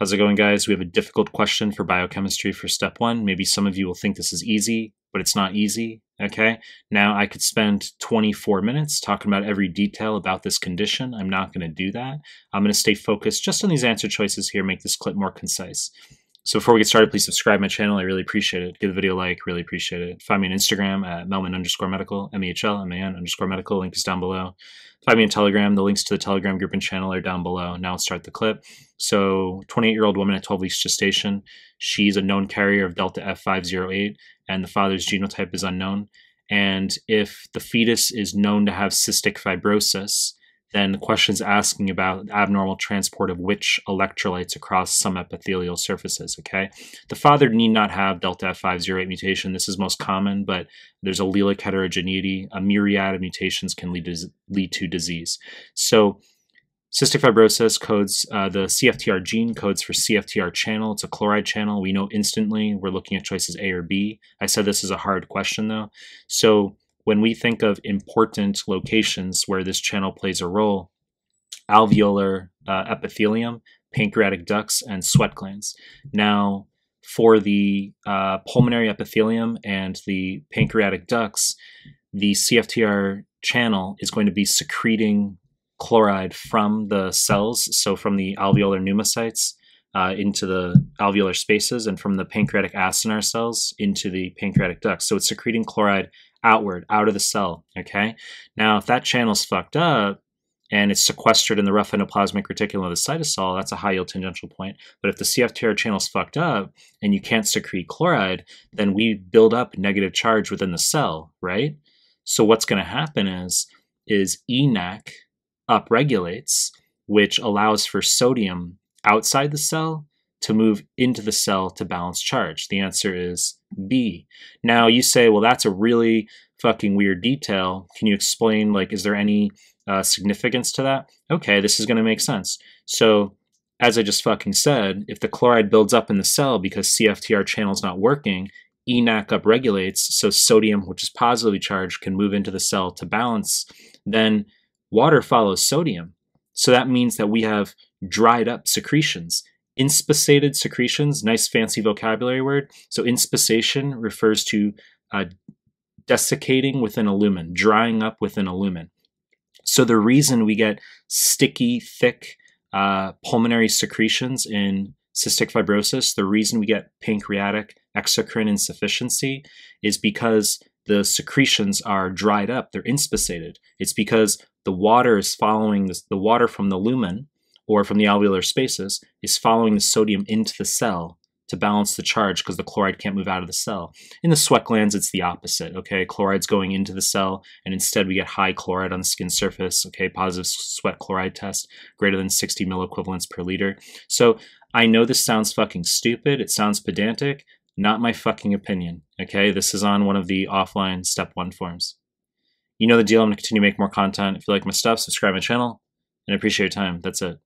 How's it going, guys? We have a difficult question for biochemistry for step one. Maybe some of you will think this is easy, but it's not easy. Okay. Now I could spend 24 minutes talking about every detail about this condition. I'm not going to do that. I'm going to stay focused just on these answer choices here, make this clip more concise. So before we get started, please subscribe my channel. I really appreciate it. Give the video a like, really appreciate it. Find me on Instagram at mehlman underscore medical, M-E-H-L, M-A-N underscore medical. Link is down below. Find me on Telegram. The links to the Telegram group and channel are down below. Now let's start the clip. So 28-year-old woman at 12 weeks gestation. She's a known carrier of Delta F508, and the father's genotype is unknown. And if the fetus is known to have cystic fibrosis, then the question's asking about abnormal transport of which electrolytes across some epithelial surfaces, okay? The father need not have delta F508 mutation. This is most common, but there's allelic heterogeneity. A myriad of mutations can lead to, lead to disease. So cystic fibrosis codes, uh, the CFTR gene codes for CFTR channel. It's a chloride channel. We know instantly. We're looking at choices A or B. I said this is a hard question, though. So when we think of important locations where this channel plays a role, alveolar uh, epithelium, pancreatic ducts, and sweat glands. Now, for the uh, pulmonary epithelium and the pancreatic ducts, the CFTR channel is going to be secreting chloride from the cells, so from the alveolar pneumocytes uh, into the alveolar spaces, and from the pancreatic acinar cells into the pancreatic ducts. So it's secreting chloride outward, out of the cell. Okay. Now, if that channel's fucked up and it's sequestered in the rough endoplasmic reticulum of the cytosol, that's a high yield tangential point. But if the CFTR channel's fucked up and you can't secrete chloride, then we build up negative charge within the cell, right? So what's going to happen is is ENaC upregulates, which allows for sodium outside the cell to move into the cell to balance charge? The answer is B. Now you say, well, that's a really fucking weird detail. Can you explain, like, is there any uh, significance to that? Okay, this is going to make sense. So, as I just fucking said, if the chloride builds up in the cell because CFTR channel is not working, ENaC upregulates, so sodium, which is positively charged, can move into the cell to balance, then water follows sodium. So that means that we have dried up secretions. Inspissated secretions, nice fancy vocabulary word. So inspissation refers to uh, desiccating within a lumen, drying up within a lumen. So the reason we get sticky, thick uh, pulmonary secretions in cystic fibrosis, the reason we get pancreatic exocrine insufficiency is because the secretions are dried up, they're inspissated. It's because the water is following this, the water from the lumen or from the alveolar spaces is following the sodium into the cell to balance the charge because the chloride can't move out of the cell. In the sweat glands, it's the opposite, okay? Chloride's going into the cell, and instead we get high chloride on the skin surface, okay? Positive sweat chloride test, greater than 60 milliequivalents per liter. So I know this sounds fucking stupid, it sounds pedantic, not my fucking opinion, okay? This is on one of the offline step one forms. You know the deal, I'm gonna continue to make more content. If you like my stuff, subscribe my channel, and I appreciate your time. That's it.